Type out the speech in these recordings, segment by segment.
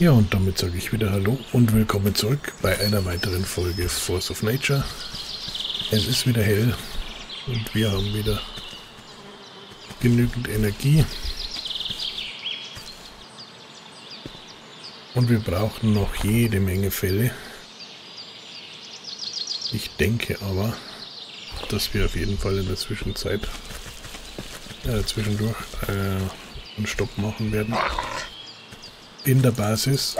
Ja, und damit sage ich wieder Hallo und willkommen zurück bei einer weiteren Folge Force of Nature. Es ist wieder hell und wir haben wieder genügend Energie. Und wir brauchen noch jede Menge Fälle. Ich denke aber, dass wir auf jeden Fall in der Zwischenzeit, äh, zwischendurch, äh, einen Stopp machen werden in der Basis.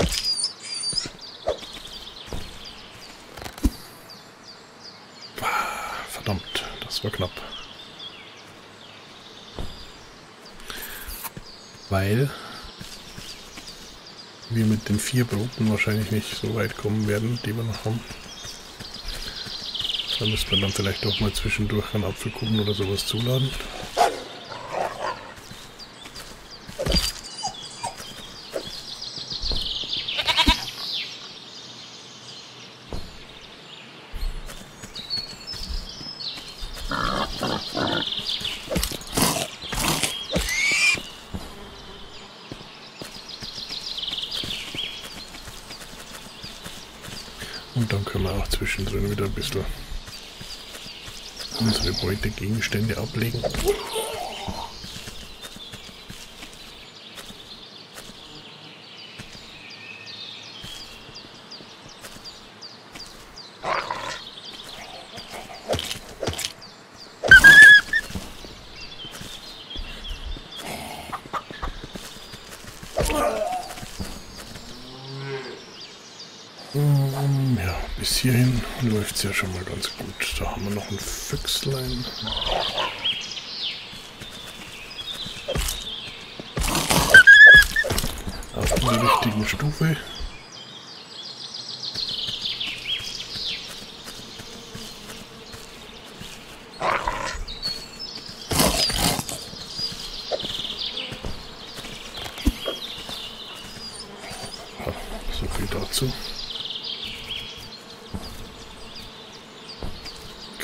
Verdammt, das war knapp. Weil wir mit den vier Broten wahrscheinlich nicht so weit kommen werden, die wir noch haben. Da müsste man dann vielleicht auch mal zwischendurch einen Apfelkuchen oder sowas zuladen. Und dann können wir auch zwischendrin wieder ein bisschen unsere Beutegegenstände ablegen. Um, ja, bis hierhin läuft es ja schon mal ganz gut. Da haben wir noch ein Füchslein. Auf der richtigen Stufe. So viel dazu.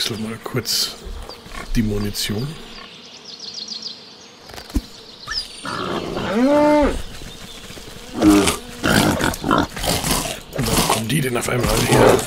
Wechsel mal kurz die Munition. Und warum kommen die denn auf einmal her?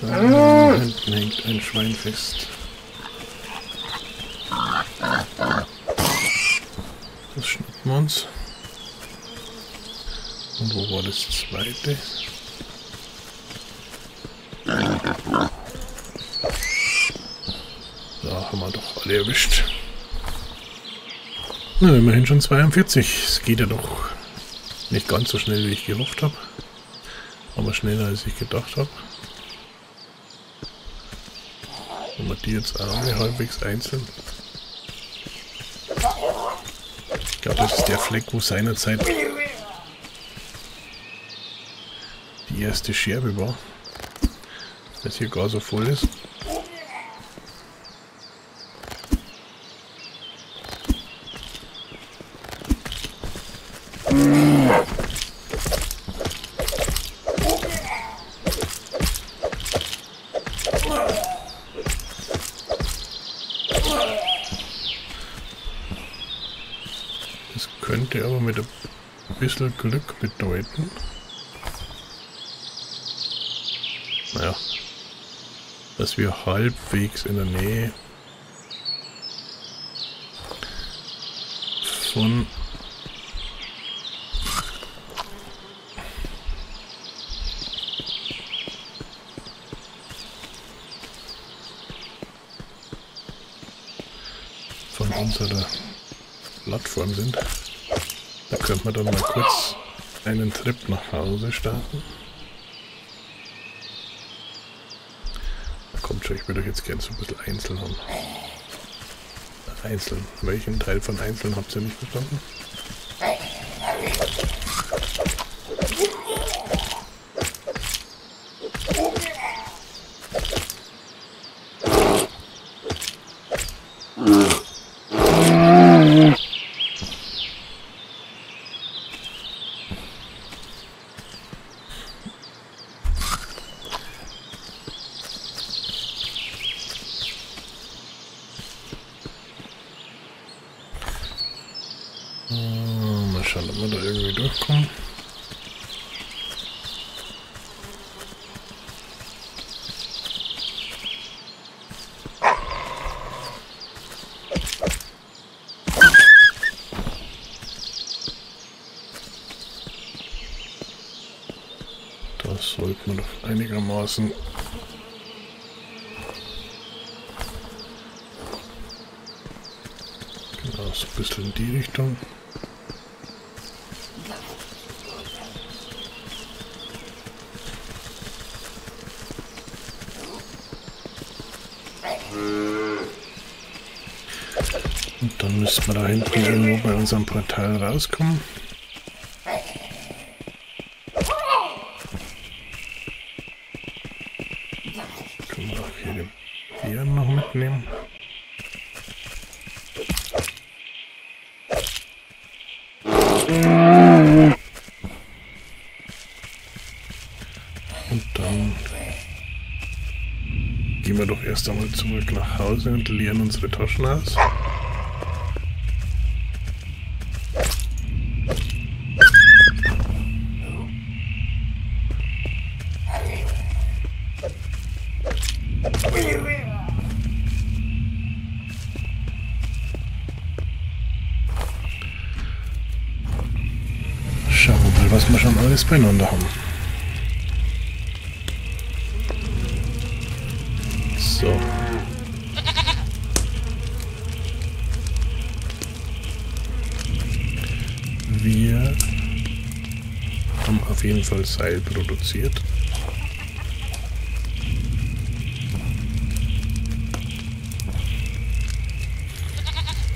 Da hinten hängt ein Schwein fest. Das schnappen wir uns. Und wo war das zweite? Da haben wir doch alle erwischt. Na, immerhin schon 42. Es geht ja doch nicht ganz so schnell, wie ich gehofft habe. Aber schneller, als ich gedacht habe. Haben wir die jetzt alle halbwegs einzeln? Ich glaube, das ist der Fleck, wo seinerzeit die erste Scherbe war. Das hier gar so voll ist. Das könnte aber mit ein bisschen Glück bedeuten. Naja, dass wir halbwegs in der Nähe von von unserer Plattform sind. Da könnte man dann mal kurz einen Trip nach Hause starten. Kommt schon, ich würde euch jetzt gerne so ein bisschen einzeln haben. Einzeln. Welchen Teil von einzeln habt ihr nicht verstanden? Mal schauen, ob wir da irgendwie durchkommen. Das sollte man doch einigermaßen genau so ein bisschen in die Richtung. Und dann müssen wir da hinten irgendwo bei unserem Portal rauskommen. Können wir auch hier den Bären noch mitnehmen. Und dann gehen wir doch erst einmal zurück nach Hause und leeren unsere Taschen aus. Schauen wir mal, was wir schon alles beieinander haben. Fall Seil produziert.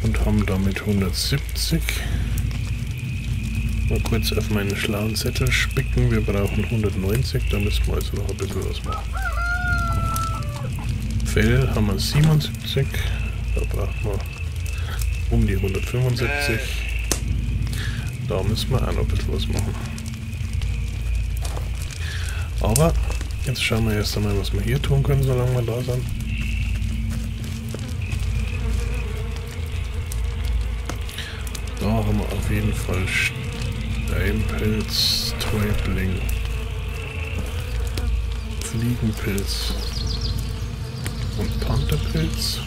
Und haben damit 170. Mal kurz auf meinen schlauen Zettel spicken. Wir brauchen 190, da müssen wir also noch ein bisschen was machen. Fell haben wir 77, da brauchen wir um die 175. Da müssen wir auch noch ein bisschen was machen. Aber jetzt schauen wir erst einmal, was wir hier tun können, solange wir da sind. Da haben wir auf jeden Fall Steinpilz, Täubling, Fliegenpilz und Pantherpilz.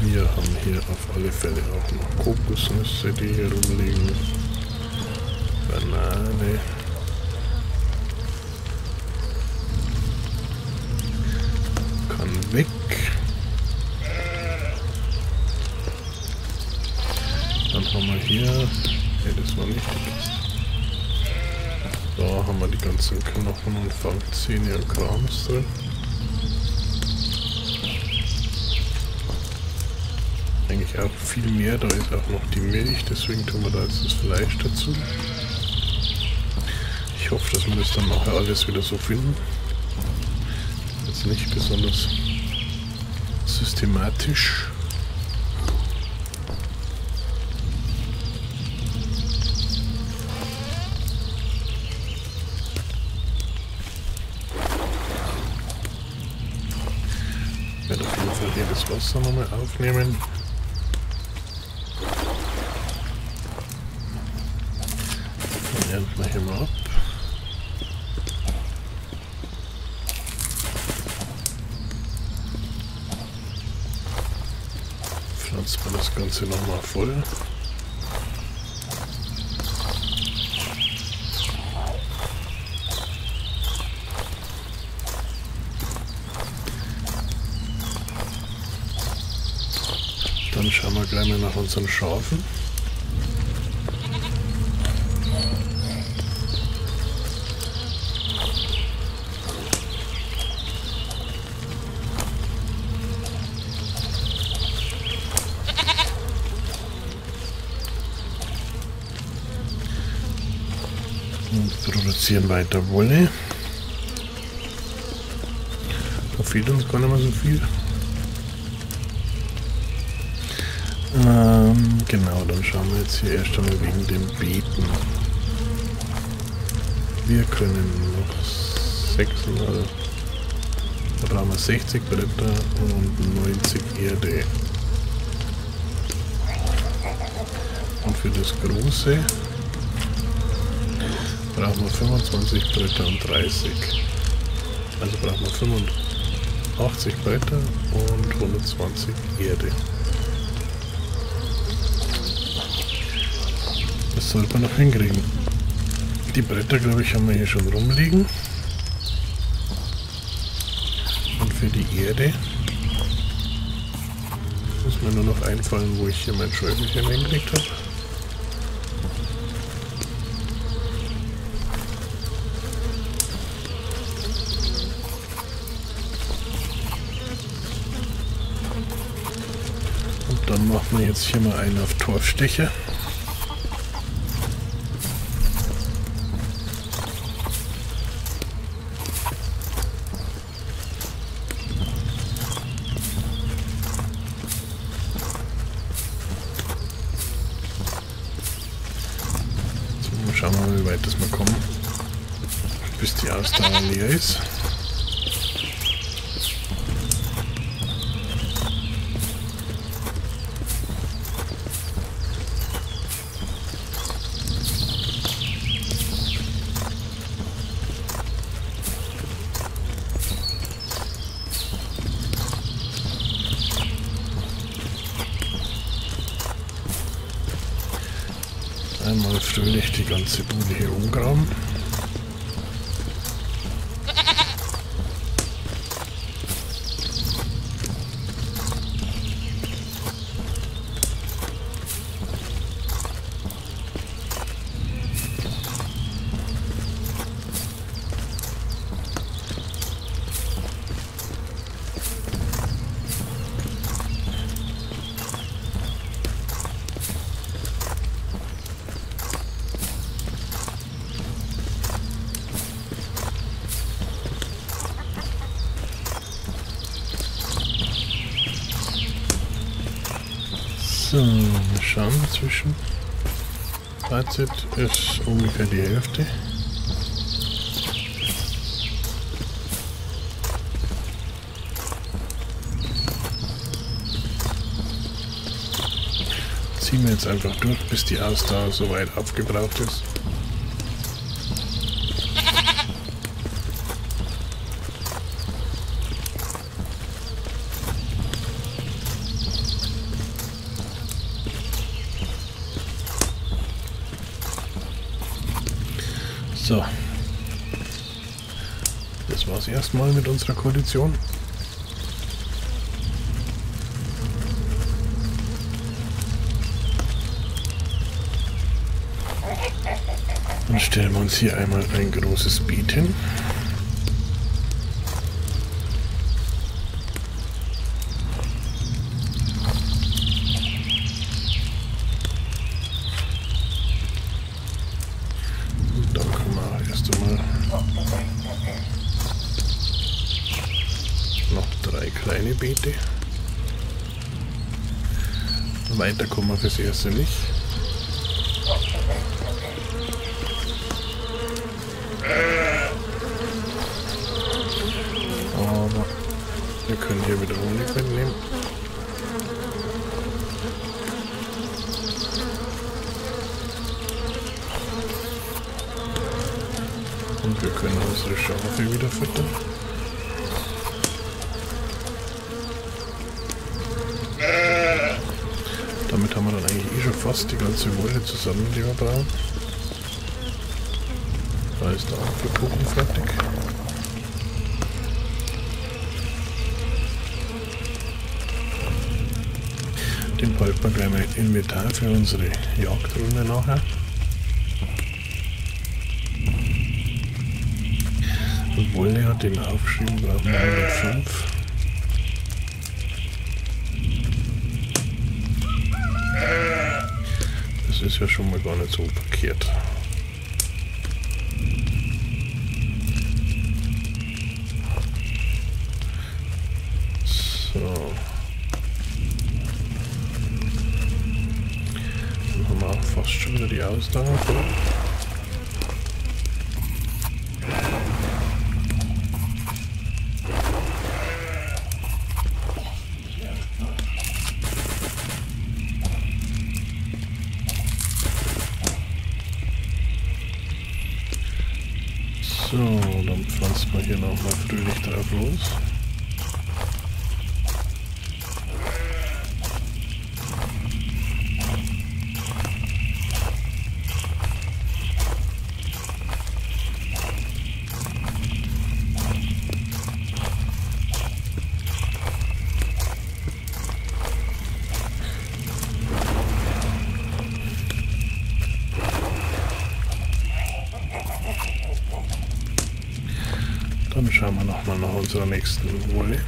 Wir haben hier auf alle Fälle auch noch Kokosnüsse, die hier rumliegen. Banane. Kann weg. Dann haben wir hier, ne, das war nicht die Kiste. Da haben wir die ganzen Knochen und Fangzähne und Krams drin. Eigentlich auch viel mehr, da ist auch noch die Milch, deswegen tun wir da jetzt das Fleisch dazu. Ich hoffe, dass wir das dann nachher alles wieder so finden. Jetzt nicht besonders systematisch. Ich werde auf jeden Fall hier das Wasser nochmal aufnehmen. Mal ab. Pflanzen wir das Ganze nochmal voll. Dann schauen wir gleich mal nach unseren Schafen. Und produzieren weiter Wolle. Da fehlt uns gar nicht mehr so viel. Ähm, genau, dann schauen wir jetzt hier erst einmal wegen den Beeten. Wir können noch wechseln. Also da brauchen wir 60 Bretter und 90 Erde. Und für das große brauchen wir 25 Bretter und 30. Also brauchen wir 85 Bretter und 120 Erde. Das sollte man noch hinkriegen. Die Bretter, glaube ich, haben wir hier schon rumliegen. Und für die Erde muss mir nur noch einfallen, wo ich hier mein Schäufelchen hingelegt habe. Und dann machen wir jetzt hier mal einen auf Torfstecher. Schauen wir mal, wie weit das mal kommen. Bis die Ausdauer leer ist. Einmal fröhlich die ganze Bude hier umgraben. So, wir schauen zwischen. Fazit ist ungefähr die Hälfte. Ziehen wir jetzt einfach durch, bis die Ausdauer soweit aufgebraucht ist. So. Das war's erstmal mit unserer Koalition. Dann stellen wir uns hier einmal ein großes Beet hin. Und dann können wir erst einmal noch drei kleine Beete. Weiter kommen wir fürs erste nicht. Aber wir können hier wieder Honig mitnehmen. Und wir können unsere Schafe wieder füttern. Damit haben wir dann eigentlich eh schon fast die ganze Wolle zusammen, die wir brauchen. Da ist der Apfelkuchen fertig. Den behalten wir gleich mal im Inventar für unsere Jagdrunde nachher. Wolle hat den aufgeschrieben, brauchen wir 105. ist ja schon mal gar nicht so verkehrt. So. Dann haben wir auch fast schon wieder die Ausdauer nochmal nach unserer nächsten Wolle.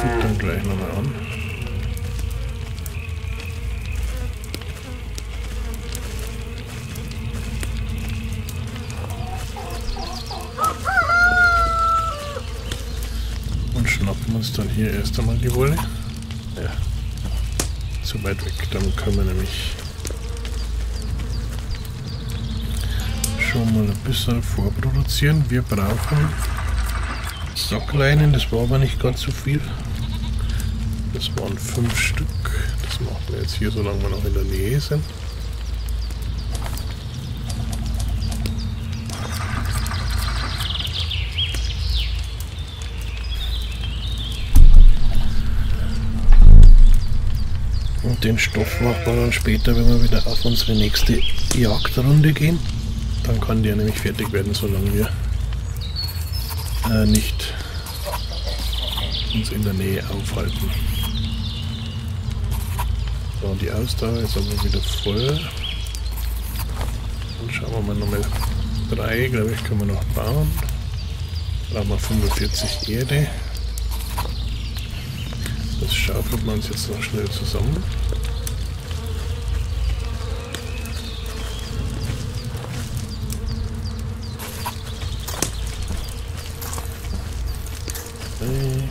Füttern gleich nochmal an. Und schnappen uns erst einmal die Wolle. Ja. Zu weit weg, dann können wir nämlich schon mal ein bisschen vorproduzieren. Wir brauchen Sackleinen, das war aber nicht ganz so viel. Das waren fünf Stück. Das machen wir jetzt hier, solange wir noch in der Nähe sind. Und den Stoff macht man dann später, wenn wir wieder auf unsere nächste Jagdrunde gehen. Dann kann der nämlich fertig werden, solange wir äh, nicht uns in der Nähe aufhalten. So, die Ausdauer ist aber wieder voll. Dann schauen wir mal nochmal. Drei, glaube ich, können wir noch bauen. Brauchen wir 45 Erde. Das schaufelt man uns jetzt noch schnell zusammen. Äh.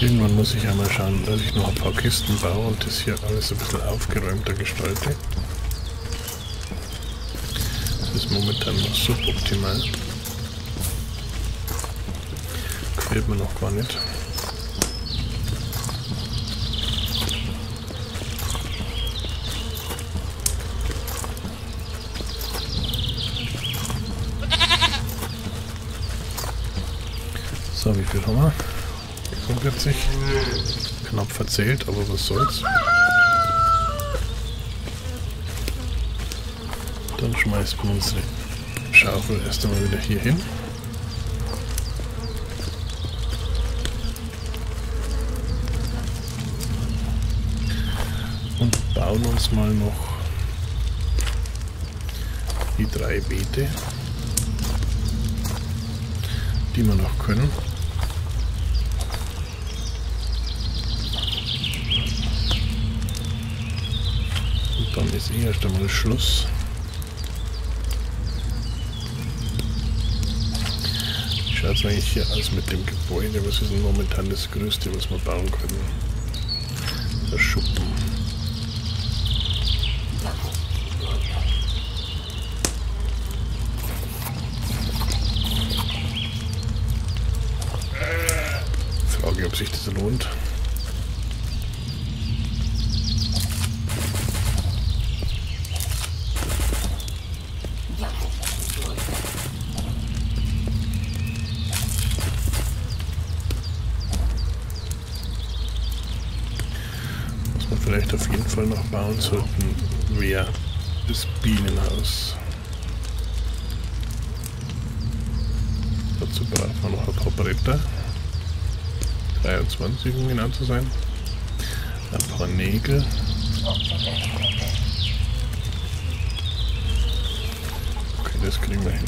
Irgendwann muss schauen, dass ich noch ein paar Kisten baue und das hier alles ein bisschen aufgeräumter gestalte. Das ist momentan noch suboptimal. Gefällt mir noch gar nicht. So, wie viel haben wir? 45. Knapp verzählt, aber was soll's. Dann schmeißen wir unsere Schaufel erst einmal wieder hier hin. Und bauen uns mal noch die drei Beete, die wir noch können. Ist eh erst einmal Schluss. Schaut es eigentlich hier aus mit dem Gebäude? Was ist denn momentan das Größte, was wir bauen können? Der Schuppen. Frage, ob sich das lohnt. Was wir vielleicht auf jeden Fall noch bauen sollten, wäre das Bienenhaus. Dazu braucht man noch ein paar Bretter. 23 um genau zu sein. Ein paar Nägel. Okay, das kriegen wir hin.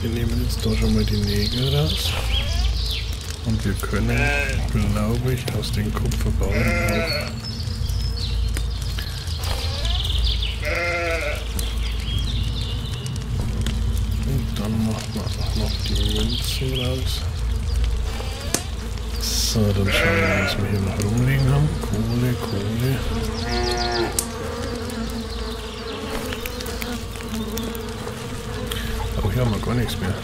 Wir nehmen jetzt da schon mal die Nägel raus. Und wir können, glaube ich, aus den Kupferballen auch und dann machen wir auch noch die Pflanzen raus. So, dann schauen wir was wir hier noch rumliegen haben. Kohle, Kohle. Aber hier haben wir gar nichts mehr.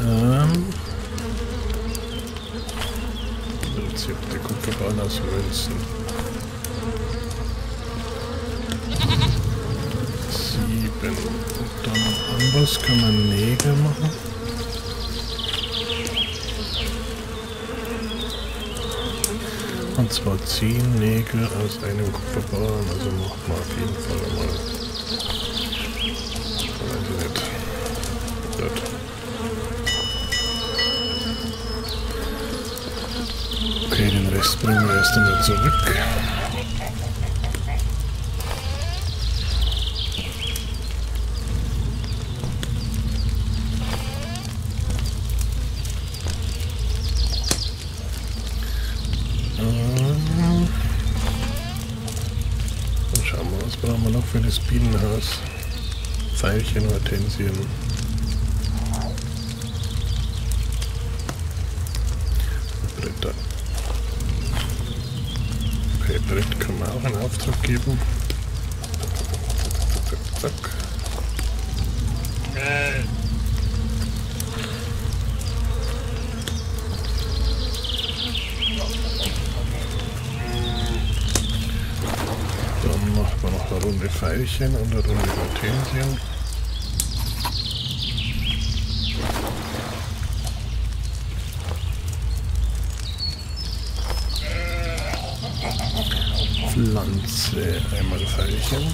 Ähm. Rezepte Kupferbahn aus Münzen. Sieben. Und dann anders kann man Nägel machen. Und zwar 10 Nägel aus einem Kupferbahn. Also machen wir auf jeden Fall mal. Weiß ich nicht. Das. Okay, bringen wir erst einmal zurück. für das Bienenhaus. Pfeilchen, Hortensien. Bretter. Man auch einen Auftrag geben. Zack, zack, zack. Runde Veilchen und eine Runde Hortensien. Pflanze einmal Veilchen.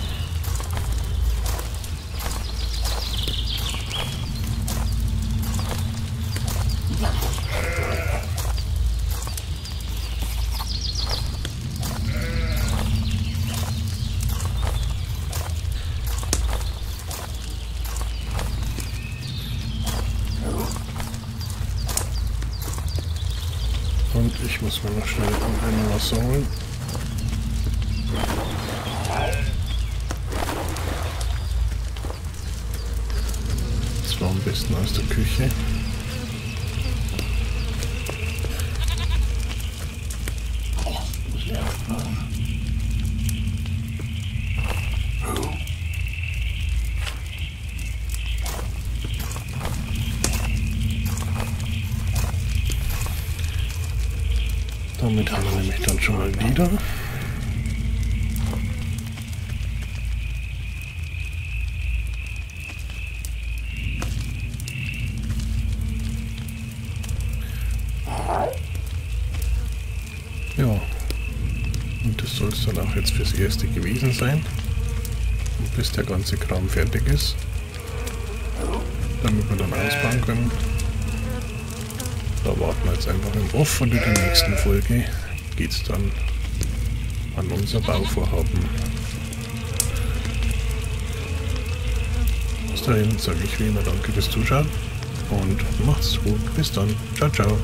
Und ich muss mir noch schnell ein Wasser holen. Das war am besten aus der Küche. Damit haben wir nämlich dann schon mal wieder. Ja. Und das soll es dann auch jetzt fürs Erste gewesen sein. Und bis der ganze Kram fertig ist. Damit wir dann ausbauen können. Wir jetzt einfach im Off und in der nächsten Folge geht es dann an unser Bauvorhaben. Bis dahin sage ich wie immer danke fürs Zuschauen und macht's gut. Bis dann. Ciao, ciao.